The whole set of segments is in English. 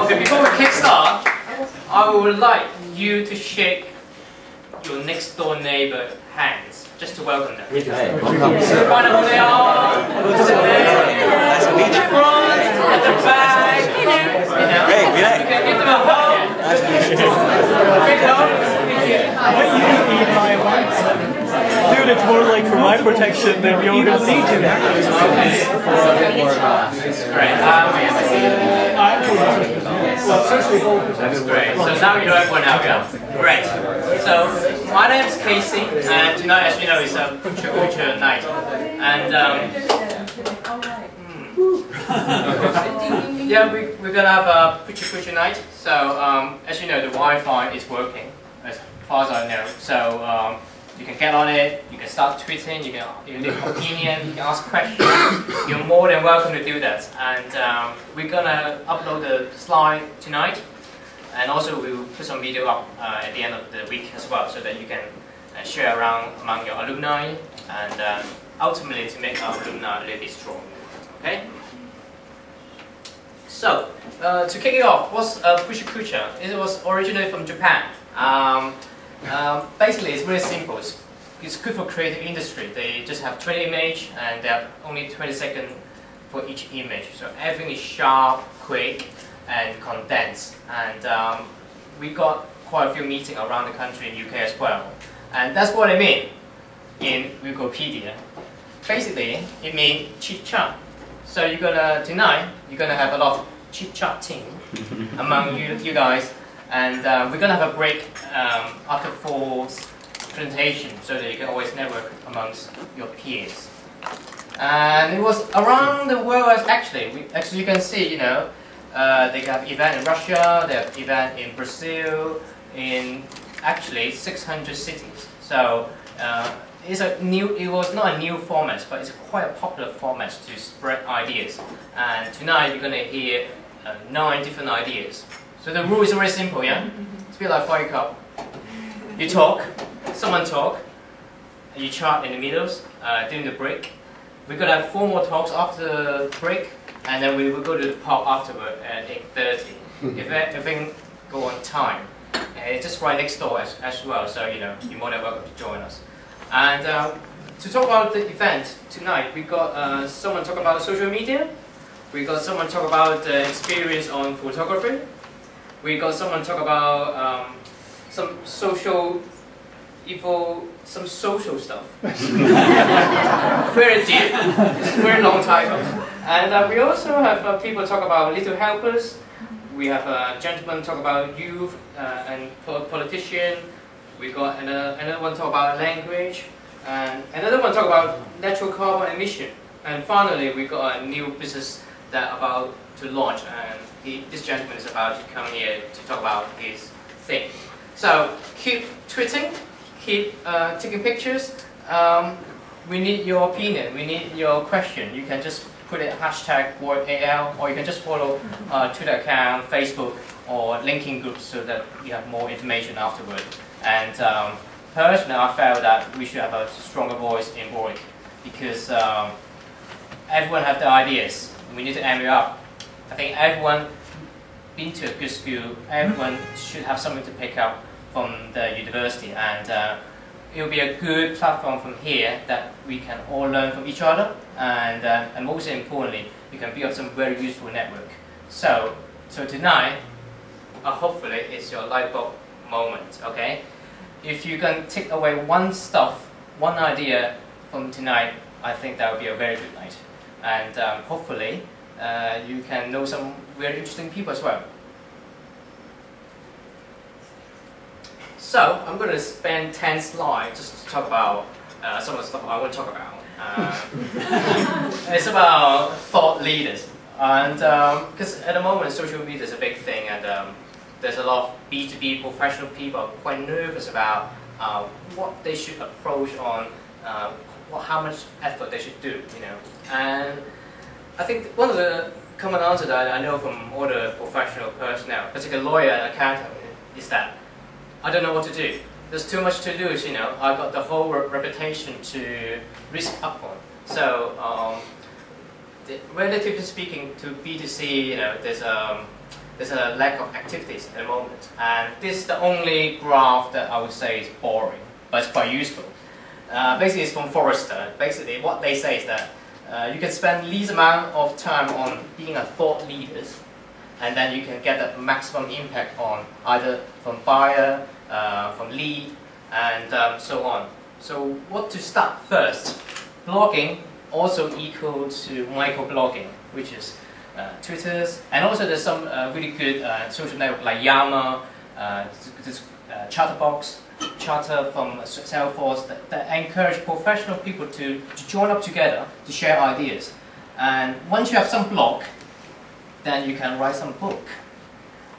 Okay, before we kickstart, I would like you to shake your next door neighbor hands just to welcome them. Hey, So find out who they are. Who's the name? Nice to meet you. Front, at the back. You know. Hey, You Vinay. can give them a hug. Nice to meet you. Big hug. What you eat my advice? Dude, it's more like protection than yours. Even Legion. Great. Um, That's great. So now you know everyone now, yeah? Great. So my name is KC, and tonight, as you know, is a PechaKucha night. And um, hmm. yeah, we, we're gonna have a PechaKucha night. So um, as you know, the Wi-Fi is working, as far as I know. So um, you can get on it, you can start tweeting, you can, you can leave opinion, you can ask questions. You're more than welcome to do that. And um, we're gonna upload the slide tonight, and also we will put some video up uh, at the end of the week as well, so that you can uh, share around among your alumni, and um, ultimately to make our alumni a little bit strong. Okay. So, uh, to kick it off, what's uh, PechaKucha? It was originally from Japan. Um, um, basically, it's really simple. It's, it's good for creative industry. They just have 20 image and they have only 20 seconds for each image. So everything is sharp, quick, and condensed. And um, we got quite a few meetings around the country in UK as well. And that's what I mean in Wikipedia. Basically, it means chit chat. So you're gonna tonight, you're gonna have a lot of chit chatting among you, you guys, and uh, we're gonna have a break um, after four presentation so that you can always network amongst your peers. And it was around the world actually, we, actually you can see, you know, uh, they have event in Russia, they have event in Brazil, in actually 600 cities. So uh, it's a new, it was not a new format, but it's quite a popular format to spread ideas. And tonight you're gonna hear uh, nine different ideas. So the rule is very simple, yeah? It's a bit like Fight Club. You talk, someone talk, you chat in the middles uh, during the break. We're gonna have four more talks after the break, and then we will go to the pub afterward at 8.30. if everything go on time. And it's just right next door as, as well, so you know, you're more than welcome to join us. And uh, to talk about the event tonight, we got uh, someone talk about social media, we got someone talk about the experience on photography, we got someone talk about um, some social evil, some social stuff. very deep, very long title. And uh, we also have uh, people talk about little helpers. We have a gentleman talk about youth uh, and po politician. We got another, another one talk about language. And another one talk about natural carbon emission. And finally, we got a new business that about to launch. And he, this gentleman is about to come here to talk about his thing. So keep tweeting, keep uh, taking pictures. Um, we need your opinion. We need your question. You can just put it hashtag WarwickAL, or you can just follow uh, Twitter account, Facebook, or LinkedIn groups so that you have more information afterward. And um, personally, I felt that we should have a stronger voice in Warwick because um, everyone have their ideas. We need to amp it up. I think everyone been to a good school. Everyone should have something to pick up from the university, and uh, it will be a good platform from here that we can all learn from each other, and, uh, and most importantly, we can build some very useful network. So, so tonight, uh, hopefully, it's your light bulb moment. Okay, if you can take away one stuff, one idea from tonight, I think that would be a very good night, and um, hopefully, uh, you can know some very interesting people as well. So I'm going to spend 10 slides just to talk about uh, some of the stuff I want to talk about. Uh, it's about thought leaders. And because at the moment social media is a big thing and um, there's a lot of B2B professional people quite nervous about uh, what they should approach on, uh, how much effort they should do, you know. And I think one of the common answer that I know from all the professional personnel, particularly lawyer and accountant, is that I don't know what to do. There's too much to lose, you know. I got the whole reputation to risk up on. So um, the- relatively speaking, to B2C, you know, there's um, there's a lack of activities at the moment, and this is the only graph that I would say is boring, but it's quite useful. Uh, basically, it's from Forrester. Basically, what they say is that uh, you can spend least amount of time on being a thought leaders, and then you can get the maximum impact on either from buyer, uh, from lead, and um, so on. So, what to start first? Blogging also equal to microblogging, which is uh, Twitter's, and also there's some uh, really good uh, social network like Yammer, uh, uh, Chatterbox, Chatter from Salesforce that, that encourage professional people to, to join up together to share ideas. And once you have some blog, then you can write some book.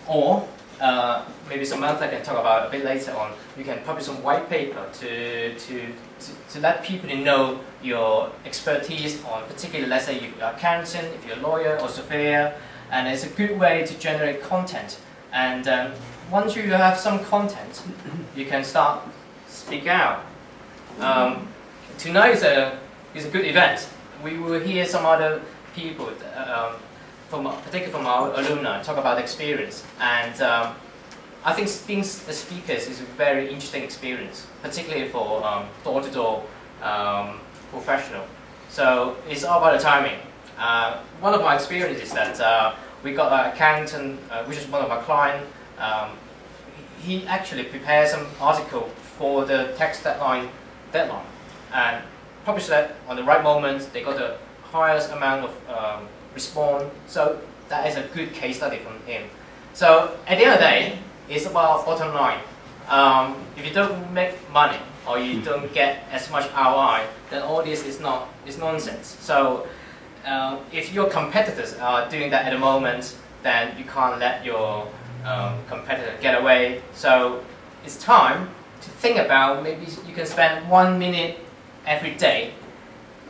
Or uh, maybe I can talk about a bit later on. You can publish some white paper to, to, to, to let people know your expertise on particularly, let's say you're accountant, if you're a lawyer or surveyor, and it's a good way to generate content. And um, once you have some content, you can start speak out. Um, tonight is a, is a good event. We will hear some other people um, from particularly from our alumni, talk about experience. And um, I think being a speaker is a very interesting experience, particularly for um, door-to-door um, professional. So it's all about the timing. Uh, one of my experiences is that uh, we got accountant, uh, which is one of my clients. Um, he actually prepared some article for the tax deadline deadline and published that on the right moment. They got the highest amount of um, response. So that is a good case study from him. So at the end of the day, it's about bottom line. Um, if you don't make money or you don't get as much ROI, then all this is not is nonsense. So uh, if your competitors are doing that at the moment, then you can't let your um, competitor get away. So it's time to think about maybe you can spend one minute every day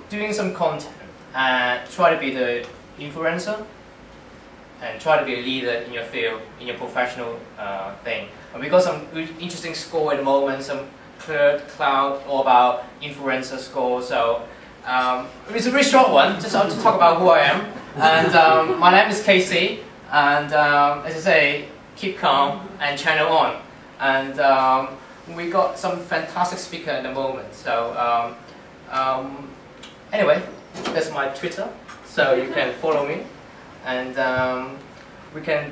doing some content and try to be the influencer and try to be a leader in your field, in your professional uh, thing. And we got some interesting score at the moment, some Kred Klout all about influencer score. So um, it's a very short one, just to talk about who I am. And um, my name is KC, and um, as I say, keep calm and channel on. And um, we got some fantastic speaker at the moment. So um, um, anyway, that's my Twitter, so you can follow me, and um, we can